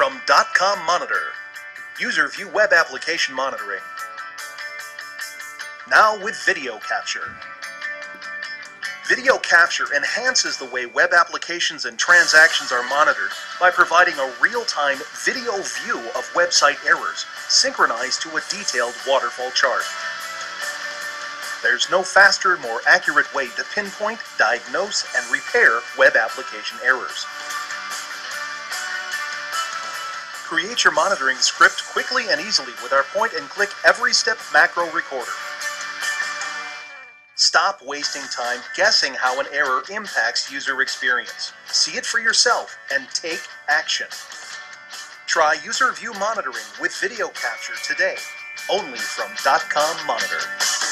From Dotcom-Monitor, User View Web Application Monitoring. Now with video capture. Video capture enhances the way web applications and transactions are monitored by providing a real-time video view of website errors synchronized to a detailed waterfall chart. There's no faster, more accurate way to pinpoint, diagnose, and repair web application errors. Create your monitoring script quickly and easily with our point-and-click every-step macro recorder. Stop wasting time guessing how an error impacts user experience. See it for yourself and take action. Try user view monitoring with video capture today, only from Dotcom-Monitor.